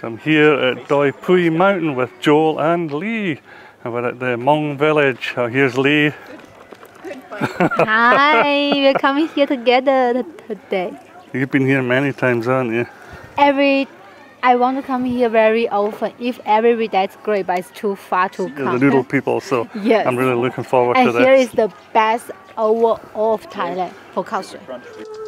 So I'm here at Doi Pui Mountain with Joel and Lee. And we're at the Hmong village. Oh, here's Lee. Hi, we're coming here together today. You've been here many times, haven't you? Every, I want to come here very often. If every day that's great, but it's too far to come. the noodle people, so Yes. I'm really looking forward and to here this. is the best over all of Thailand for sui.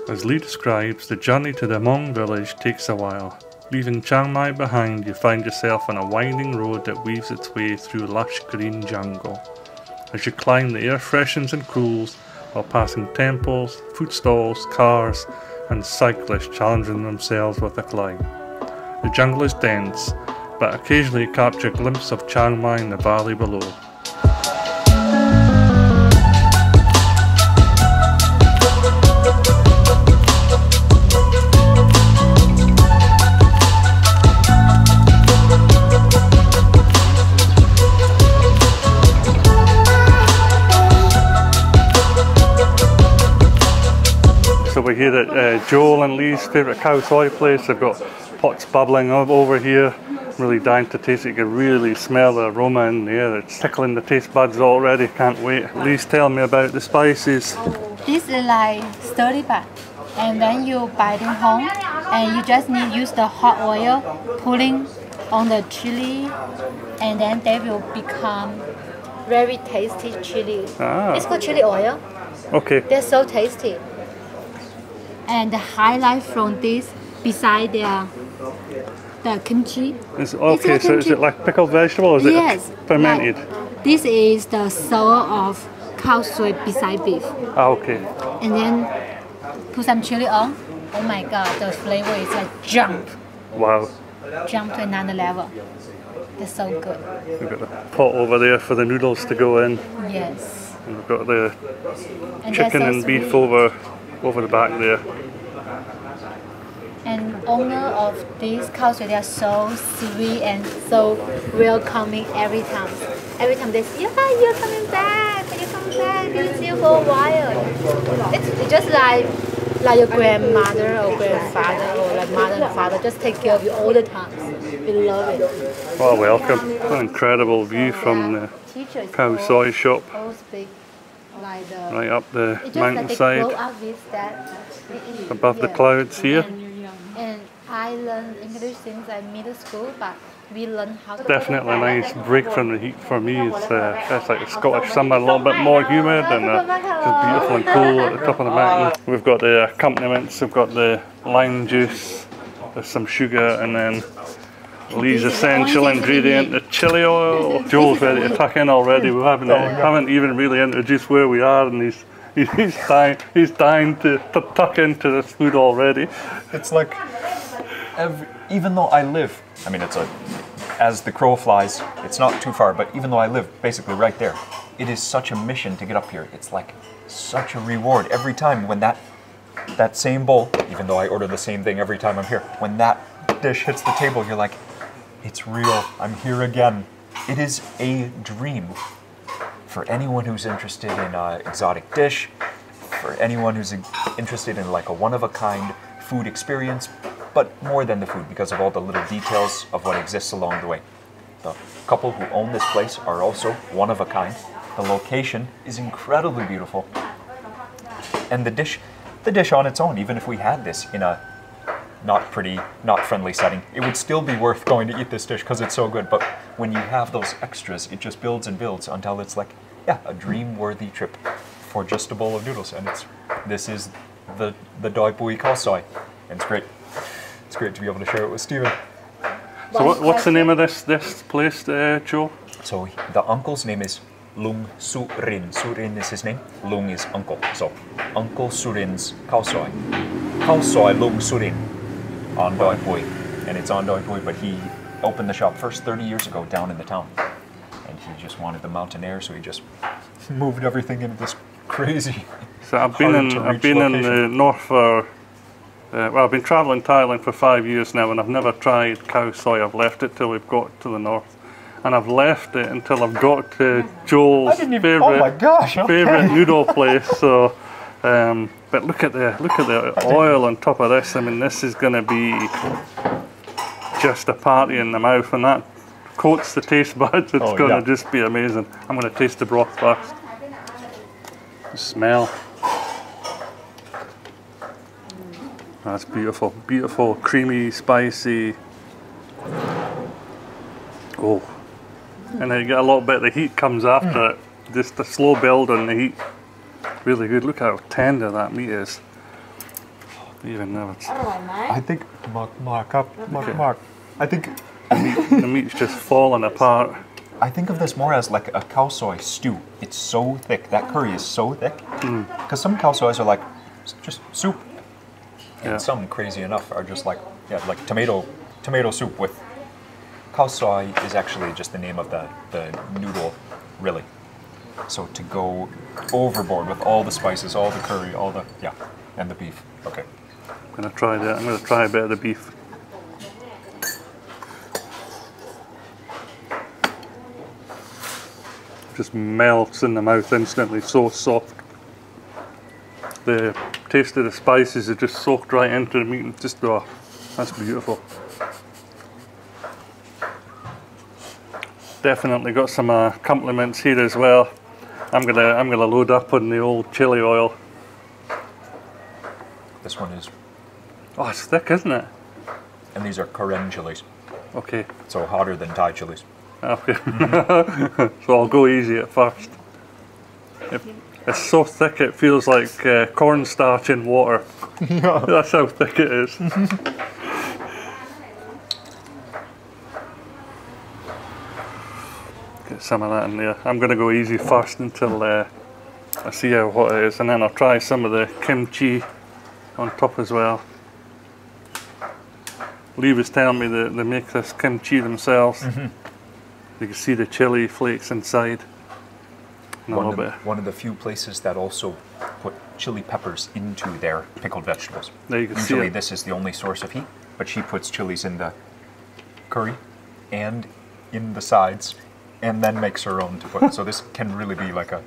As Lee describes, the journey to the Hmong village takes a while. Leaving Chiang Mai behind, you find yourself on a winding road that weaves its way through lush green jungle. As you climb, the air freshens and cools while passing temples, food stalls, cars, and cyclists challenging themselves with the climb. The jungle is dense, but occasionally you capture a glimpse of Chiang Mai in the valley below. So we're here at uh, Joel and Lee's favourite Khao Soi place. They've got pots bubbling o- over here. Really dying to taste it. You can really smell the aroma in the air. It's tickling the taste buds already. Can't wait. Lee's telling me about the spices. This is like stirred back. And then you bite it home and you just need use the hot oil pulling on the chili and then they will become very tasty chili. Ah. It's called chili oil. Okay. They're so tasty. And the highlight from this, beside their the kimchi. It's, okay, like so is it like pickled vegetable or is yes. it fermented? like- this is the soul of Khao Soi beside beef. Ah, okay. And then put some chili on. Oh my god, the flavor is like jump, Wow. jump to another level. That's so good. We've got the pot over there for the noodles to go in. Yes. And we've got the And chicken so and beef sweet. over over the back there. And owner of these cows, they are so sweet and so welcoming every time. Every time they say, yeah, you're coming back, you're coming back, we see you for a while. It's it's just like like your grandmother or grandfather or like mother and father just take care of you all the time. We love it. Well, welcome. What an incredible view from the Khao Soi shop like the right up the It's just that they grow mountainside up with that. above the clouds here. And I learned English since I middle school, but we learn how to. Definitely a nice break from the heat for me. It's, uh, it's like the Scottish summer, a little bit more humid and uh, just beautiful and cool at the top of the mountain. We've got the accompaniments, we've got the lime juice, there's some sugar, and then Lee's This is essential ingredient, the chili oil. Joel's ready to tuck in already. We haven't, haven't even really introduced where we are, and he's he's dying, he's dying to, to tuck into this food already. It's like every, even though I live, I mean, it's a as the crow flies, it's not too far, but even though I live basically right there, it is such a mission to get up here. It's like such a reward every time when that that same bowl, even though I order the same thing every time I'm here, when that dish hits the table, you're like, it's real. I'm here again. It is a dream for anyone who's interested in an exotic dish, for anyone who's interested in like a one-of-a-kind food experience, but more than the food because of all the little details of what exists along the way. The couple who own this place are also one of a kind. The location is incredibly beautiful. And the dish, the dish on its own, even if we had this in a not pretty, not friendly setting, it would still be worth going to eat this dish because it's so good. But when you have those extras, it just builds and builds until it's like, yeah, a dream-worthy trip for just a bowl of noodles. And it's this is the the Doi Pui Khao Soi, and it's great. It's great to be able to share it with Stephen. So what, what's the name of this this place, uh, Joel? So the uncle's name is Lung Su Rin. Surin. Surin is his name. Lung is uncle. So Uncle Surin's Khao Soi. Khao Soi Lung Surin on Doi Pui. And it's on Doi Pui, but he opened the shop first 30 years ago down in the town. And he just wanted the mountain air, so he just moved everything into this crazy. So I've been in I've reach been in the north for uh, well I've been travelling Thailand for five years now and I've never tried Khao Soi. I've left it till we've got to the north, and I've left it until I've got to Joel's even- favorite oh my gosh, okay. favorite noodle place. So. Um, but look at the look at the oil on top of this. I mean, this is going to be just a party in the mouth, and that coats the taste buds. It's Oh, gonna yeah. just be amazing. I'm gonna taste the broth first. The smell. That's beautiful. Beautiful, creamy, spicy. Oh. And then you get a little bit of the heat comes after it. Just a slow build on the heat really good. Look how tender that meat is. Even now it's... I think, Mark, Mark, up, Mark, okay. Mark. I think... The, meat, the meat's just falling apart. I think of this more as like a Khao Soi stew. It's so thick. That curry is so thick. Hmm. Because mm. some Khao Sois are like just soup. And some, crazy enough, are just like yeah, like tomato tomato soup with Khao Soi is actually just the name of the, the noodle, really. So to go overboard with all the spices, all the curry, all the yeah, and the beef. Okay. I'm gonna try that. I'm gonna try a bit of the beef. Just melts in the mouth instantly, so soft. The taste of the spices is just soaked right into the meat. and Just oh, that's beautiful. Definitely got some uh, compliments here as well. I'm gonna I'm gonna load up on the old chili oil. This one is, Oh, it's thick, isn't it? and these are Karen chilies, Okay. so hotter than Thai chilies. Okay. so I'll go easy at first. It, it's so thick it feels like uh, cornstarch in water. That's how thick it is. some of that in there. I'm going to go easy first until uh, I see how hot it is, and then I'll try some of the kimchi on top as well. Lee was telling me that they make this kimchi themselves. You can see the chili flakes inside. One little of, bit. one of the few places that also put chili peppers into their pickled vegetables. There you can see Usually, it. this is the only source of heat, but she puts chilies in the curry and in the sides, and then makes her own to put. so this can really be like a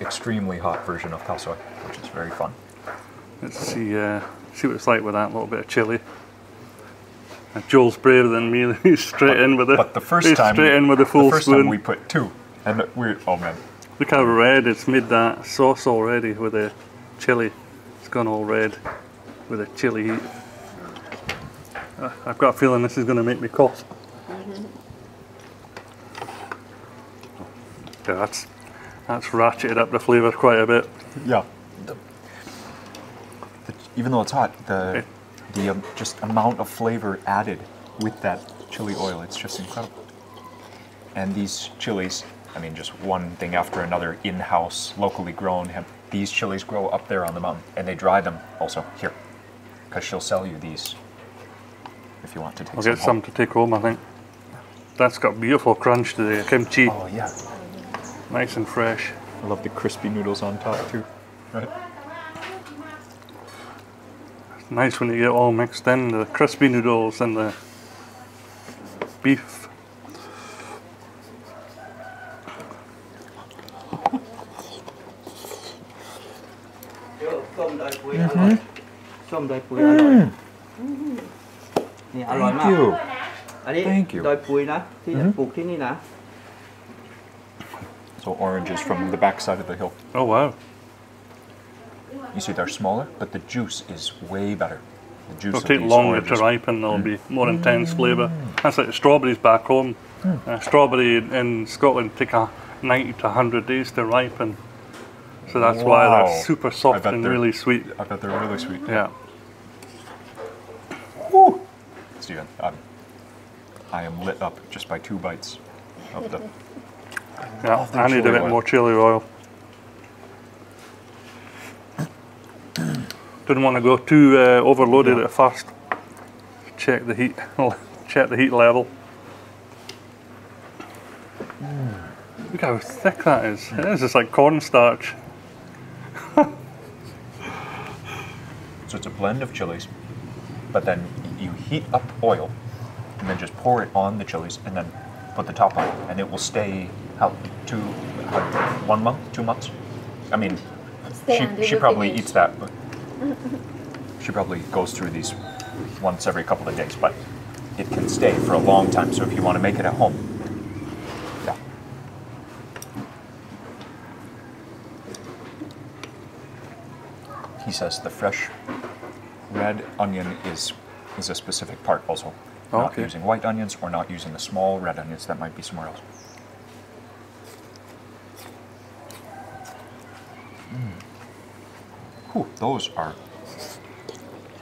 extremely hot version of khao which is very fun. Let's see, uh, see what it's like with that little bit of chili. And Joel's braver than me. He's straight in with it. But the first time, straight in with a full the first spoon. time we put two, and we oh man, Look how red it's made that sauce already with the chili. It's gone all red with the chili heat. Uh, I've got a feeling this is going to make me cough. Yeah, that's that's ratcheted up the flavour quite a bit. yeah. The, the, even though it's hot, the the um, just amount of flavor added with that chili oil, it's just incredible. And these chilies, I mean, just one thing after another, in-house, locally grown. Have, these chilies grow up there on the mountain, and they dry them also here, because she'll sell you these if you want to take I'll some. get some to take home, I think. That's got beautiful crunch to the kimchi. Oh yeah, nice and fresh. I love the crispy noodles on top too. Right. Nice when you get all mixed in, the crispy noodles and the beef. Yo, ส้มดอยปุยอร่อยส้มดอยปุยอร่อยนี่อร่อย Thank มาก you. อันนี้ Thank you. ดอยปุยนะ ที่จะปลูกที่นี่นะ so oranges from the backside of the hill. Oh wow. You see, they're smaller, but the juice is way better. The juice It'll take longer oranges. to ripen, there'll be mm. more intense flavour. That's like strawberries back home. Mm. Uh, strawberry in Scotland take a 90 to 100 days to ripen. So that's why they're super soft and really sweet. I bet they're really sweet. Yeah. Steven, I'm, I am lit up just by two bites of the. Yeah, I need a bit oil. more chili oil. Didn't want to go too uh, overloaded Yeah. at first. Check the heat, check the heat level. Look how thick that is. It is just like cornstarch. So it's a blend of chilies, but then you heat up oil, and then just pour it on the chilies, and then put the top on, and it will stay how two, how, uh, one month, two months. I mean, Stay she, she probably finish. eats that, but she probably goes through these once every couple of days. But it can stay for a long time. So if you want to make it at home, yeah. He says the fresh red onion is is a specific part also. Okay. Not using white onions or not using the small red onions that might be somewhere else. Mm. Ooh, those are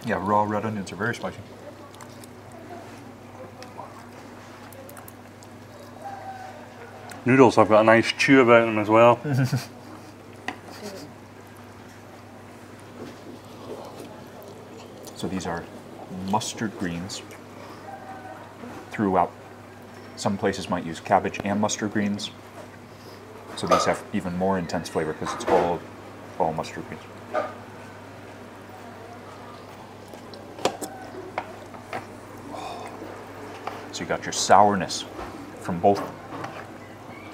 yeah, raw red onions are very spicy. Noodles have got a nice chew about them as well. So these are mustard greens throughout. Some places might use cabbage and mustard greens. So these have even more intense flavor because it's all all mustard greens. So you got your sourness from both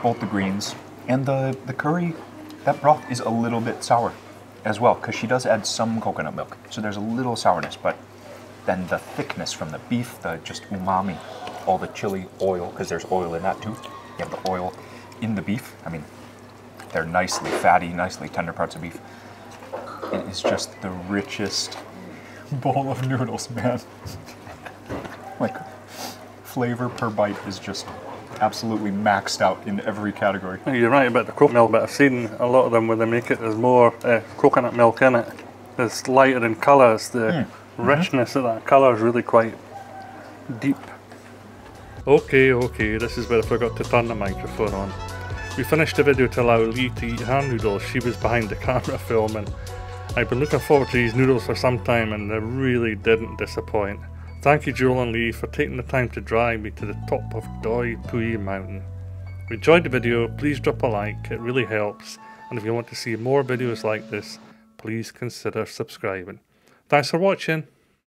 both the greens and the the curry. That broth is a little bit sour as well because she does add some coconut milk. So there's a little sourness, but then the thickness from the beef, the just umami, all the chili oil because there's oil in that too. You have the oil in the beef. I mean, they're nicely fatty, nicely tender parts of beef. It is just the richest bowl of noodles, man. like flavor per bite is just absolutely maxed out in every category. You're right about the coconut milk, but I've seen a lot of them where they make it, there's more uh, coconut milk in it. It's lighter in colour, it's the richness of that colour is really quite deep. Okay, okay, this is where I forgot to turn the microphone on. We finished the video to allow Lee to eat her noodles, she was behind the camera filming. I've been looking forward to these noodles for some time and they really didn't disappoint. Thank you Joel and Lee for taking the time to drive me to the top of Doi Pui Mountain. If you enjoyed the video, please drop a like, it really helps. And if you want to see more videos like this, please consider subscribing. Thanks for watching.